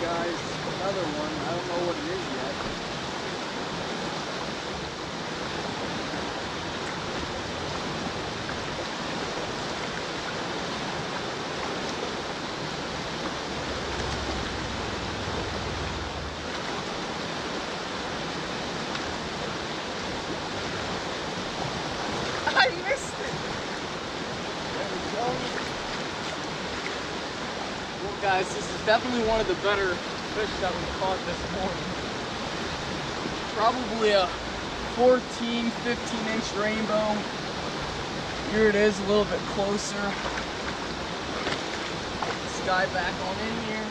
guys another one. I don't know what it is yet. Guys, this is definitely one of the better fish that we caught this morning. Probably a 14, 15 inch rainbow. Here it is a little bit closer. This guy back on in here.